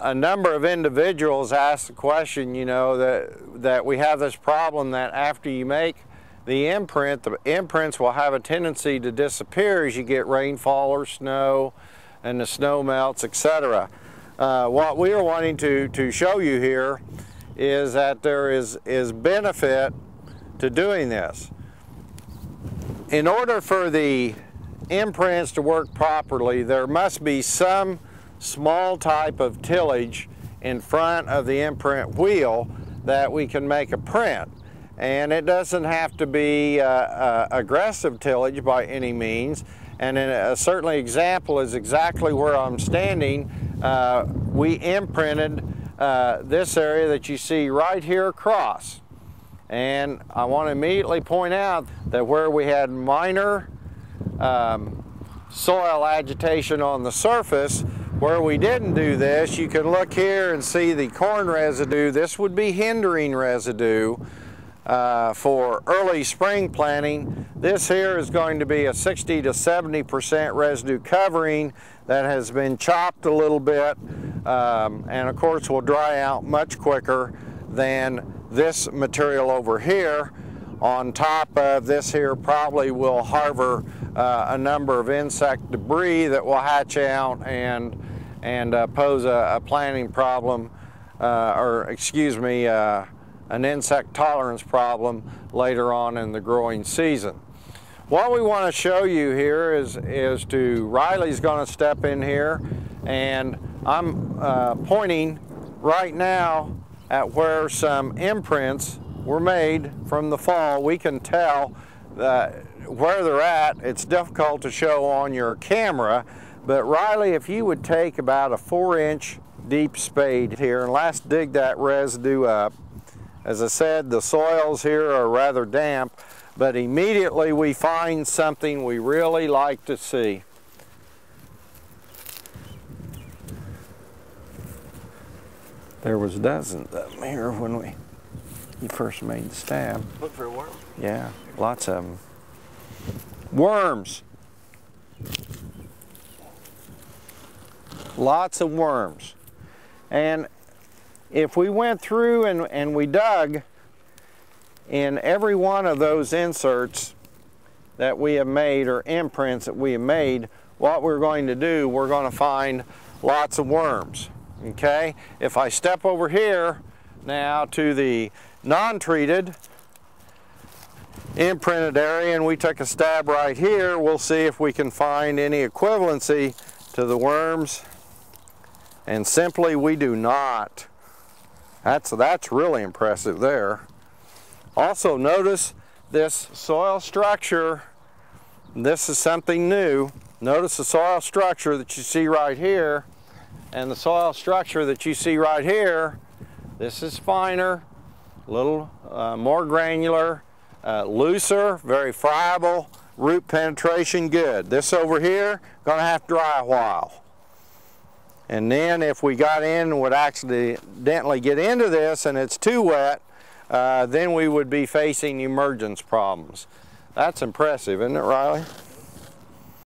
a number of individuals asked the question, you know, that, that we have this problem that after you make the imprint, the imprints will have a tendency to disappear as you get rainfall or snow and the snow melts, etc. Uh, what we are wanting to, to show you here is that there is, is benefit to doing this. In order for the imprints to work properly, there must be some small type of tillage in front of the imprint wheel that we can make a print. And it doesn't have to be uh, uh, aggressive tillage by any means. And a certainly example is exactly where I'm standing. Uh, we imprinted uh, this area that you see right here across. And I want to immediately point out that where we had minor um, soil agitation on the surface, where we didn't do this, you can look here and see the corn residue. This would be hindering residue uh, for early spring planting. This here is going to be a 60 to 70% residue covering that has been chopped a little bit um, and of course will dry out much quicker than this material over here. On top of this here probably will harbor uh, a number of insect debris that will hatch out and and uh, pose a, a, planting problem, uh, or excuse me, uh, an insect tolerance problem later on in the growing season. What we want to show you here is, is to, Riley's going to step in here and I'm uh, pointing right now at where some imprints were made from the fall. We can tell that where they're at. It's difficult to show on your camera, but Riley, if you would take about a four inch deep spade here and let's dig that residue up. As I said, the soils here are rather damp, but immediately we find something we really like to see. There was dozens of them here when we you first made the stab. Look for a worm? Yeah, lots of them. Worms. Lots of worms. And if we went through and, and we dug in every one of those inserts that we have made or imprints that we have made, what we're going to do, we're going to find lots of worms. Okay? If I step over here now to the non-treated imprinted area and we took a stab right here, we'll see if we can find any equivalency to the worms and simply we do not. That's, that's really impressive there. Also notice this soil structure. This is something new. Notice the soil structure that you see right here and the soil structure that you see right here. This is finer, a little uh, more granular, uh, looser, very friable, root penetration good. This over here, gonna have to dry a while. And then if we got in and would accidentally get into this and it's too wet, uh, then we would be facing emergence problems. That's impressive, isn't it, Riley?